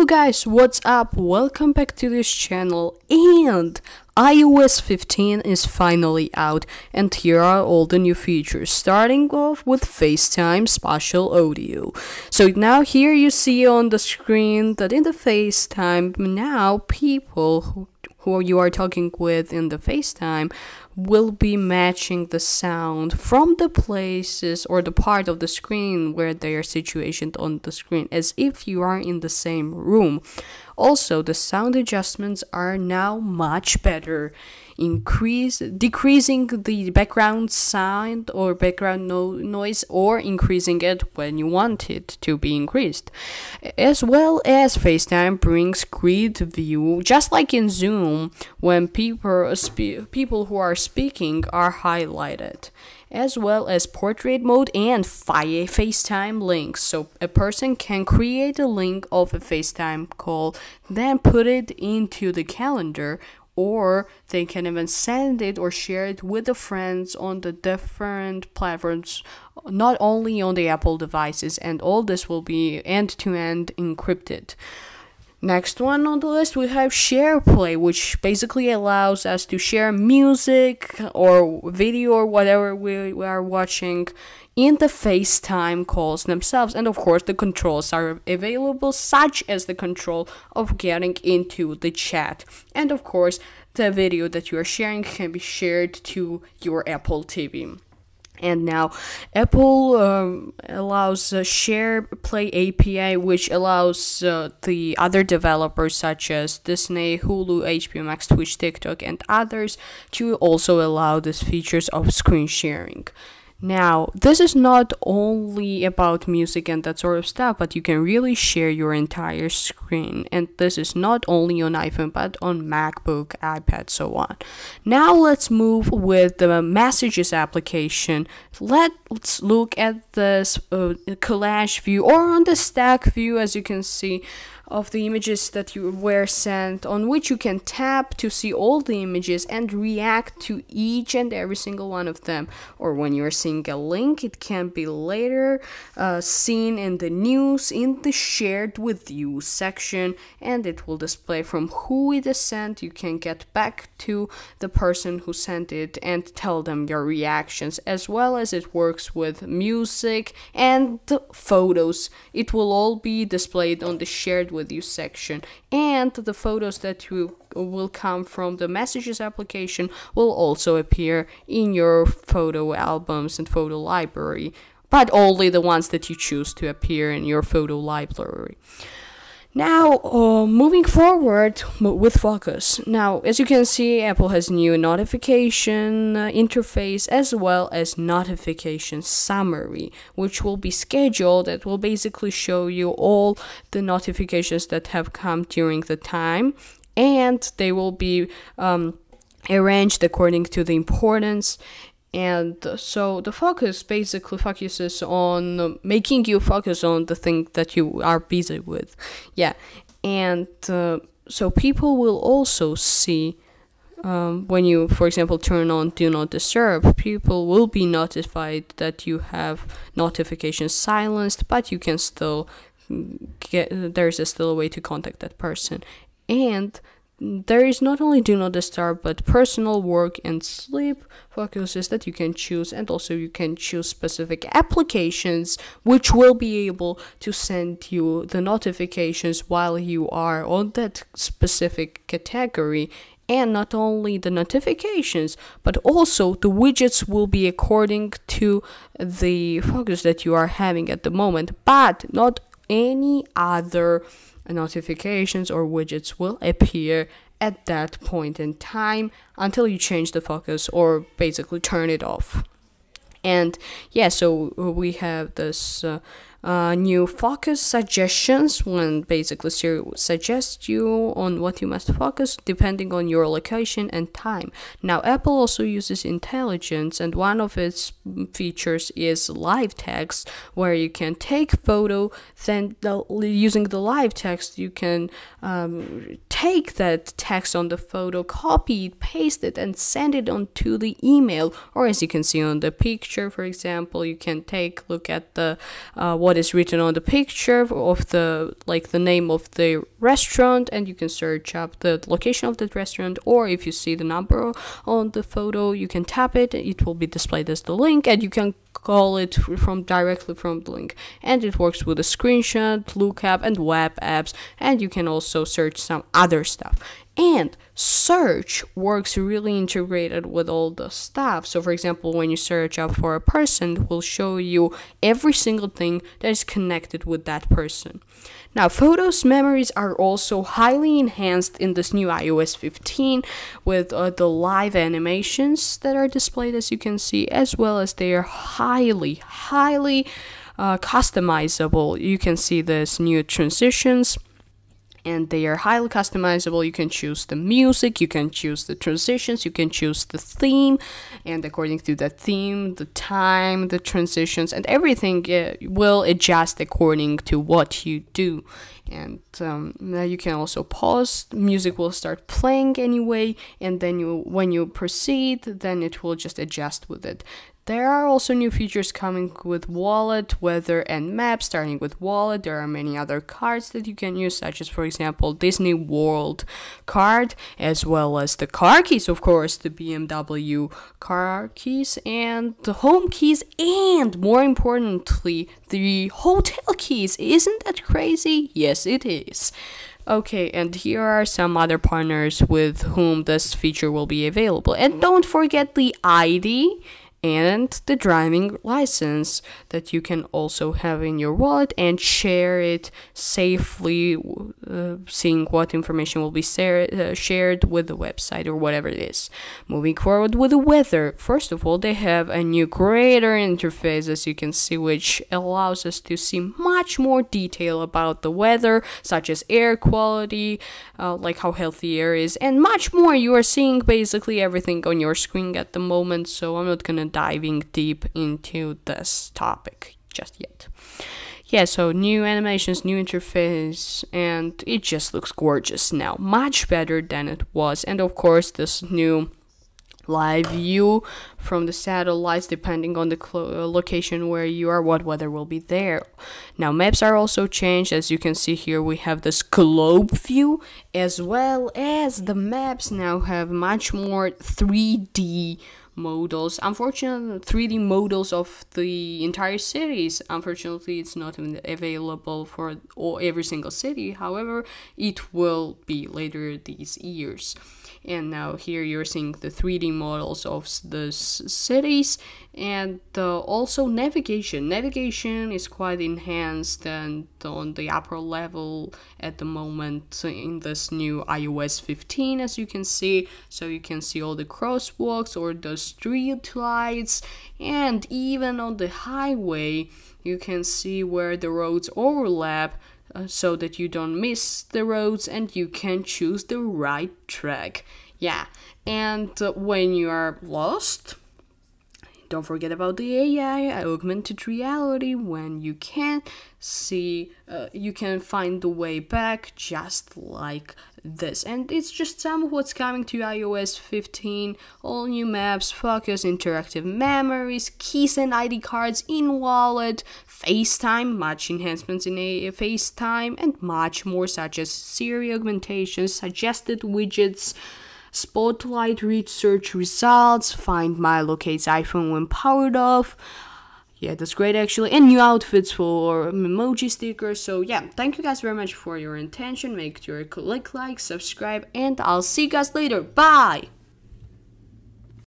Hello guys, what's up? Welcome back to this channel and iOS 15 is finally out and here are all the new features starting off with FaceTime spatial audio. So now here you see on the screen that in the FaceTime now people who who you are talking with in the FaceTime will be matching the sound from the places or the part of the screen where they are situated on the screen as if you are in the same room. Also, the sound adjustments are now much better increase decreasing the background sound or background no- noise or increasing it when you want it to be increased as well as facetime brings grid view just like in zoom when people people who are speaking are highlighted as well as portrait mode and fire FaceTime links. So a person can create a link of a FaceTime call, then put it into the calendar or they can even send it or share it with the friends on the different platforms not only on the apple devices and all this will be end-to-end encrypted Next one on the list we have SharePlay, which basically allows us to share music or video or whatever we, we are watching in the FaceTime calls themselves. And of course, the controls are available, such as the control of getting into the chat. And of course, the video that you are sharing can be shared to your Apple TV and now apple um, allows uh, SharePlay api which allows uh, the other developers such as disney hulu hbo max twitch tiktok and others to also allow these features of screen sharing now, this is not only about music and that sort of stuff, but you can really share your entire screen. And this is not only on iPhone, but on MacBook, iPad, so on. Now, let's move with the messages application. Let's look at this uh, collage view or on the stack view, as you can see of the images that you were sent on which you can tap to see all the images and react to each and every single one of them. Or when you're seeing a link it can be later uh, seen in the news in the shared with you section and it will display from who it is sent. You can get back to the person who sent it and tell them your reactions as well as it works with music and photos. It will all be displayed on the shared with with you section and the photos that you will come from the messages application will also appear in your photo albums and photo library but only the ones that you choose to appear in your photo library now, uh, moving forward with Focus. Now, as you can see, Apple has new notification uh, interface as well as notification summary, which will be scheduled. That will basically show you all the notifications that have come during the time, and they will be um, arranged according to the importance and so the focus basically focuses on making you focus on the thing that you are busy with. Yeah. And uh, so people will also see um, when you for example turn on do not disturb people will be notified that you have notifications silenced but you can still get there's a still a way to contact that person. And there is not only do not disturb but personal work and sleep focuses that you can choose and also you can choose specific applications which will be able to send you the notifications while you are on that specific category. And not only the notifications but also the widgets will be according to the focus that you are having at the moment but not any other notifications or widgets will appear at that point in time until you change the focus or basically turn it off. And yeah, so we have this uh, uh, new focus suggestions when basically Siri suggests you on what you must focus depending on your location and time. Now, Apple also uses intelligence, and one of its features is live text, where you can take photo, then the, using the live text, you can um, take that text on the photo, copy it, paste it, and send it onto the email. Or as you can see on the picture, for example, you can take look at the uh, what what is written on the picture of the like the name of the restaurant and you can search up the location of that restaurant or if you see the number on the photo you can tap it it will be displayed as the link and you can call it from directly from the link. And it works with a screenshot lookup and web apps and you can also search some other stuff and search works really integrated with all the stuff. So for example when you search up for a person it will show you every single thing that is connected with that person. Now photos memories are also highly enhanced in this new ios 15 with uh, the live animations that are displayed as you can see as well as they are highly highly uh, customizable. You can see this new transitions and they are highly customizable. You can choose the music, you can choose the transitions, you can choose the theme, and according to the theme, the time, the transitions, and everything uh, will adjust according to what you do. And um, now you can also pause. Music will start playing anyway, and then you, when you proceed, then it will just adjust with it. There are also new features coming with wallet, weather, and map. Starting with wallet, there are many other cards that you can use, such as, for example, Disney World card, as well as the car keys, of course, the BMW car keys, and the home keys, and more importantly, the hotel keys. Isn't that crazy? Yes, it is. Okay, and here are some other partners with whom this feature will be available. And don't forget the ID and the driving license that you can also have in your wallet and share it safely, uh, seeing what information will be uh, shared with the website or whatever it is. Moving forward with the weather, first of all, they have a new greater interface as you can see, which allows us to see much more detail about the weather, such as air quality, uh, like how healthy air is, and much more. You are seeing basically everything on your screen at the moment, so I'm not gonna diving deep into this topic just yet. Yeah, so new animations, new interface, and it just looks gorgeous now. Much better than it was. And of course, this new live view from the satellites depending on the location where you are what weather will be there now maps are also changed as you can see here we have this globe view as well as the maps now have much more 3d models. Unfortunately, 3D models of the entire cities. Unfortunately, it's not even available for all, every single city. However, it will be later these years and now here you're seeing the 3D models of the cities and also navigation. Navigation is quite enhanced and on the upper level at the moment in this new iOS 15 as you can see. So you can see all the crosswalks or the street lights and even on the highway you can see where the roads overlap uh, so that you don't miss the roads and you can choose the right track. Yeah, and uh, when you are lost, don't forget about the AI, augmented reality, when you can see, uh, you can find the way back just like this. And it's just some of what's coming to iOS 15 all new maps, focus, interactive memories, keys and ID cards in wallet, FaceTime, much enhancements in a FaceTime, and much more, such as Siri augmentations, suggested widgets. Spotlight read search results, find my locates iPhone when powered off. Yeah, that's great actually. And new outfits for emoji stickers. So yeah, thank you guys very much for your attention. Make sure to click like, subscribe, and I'll see you guys later. Bye!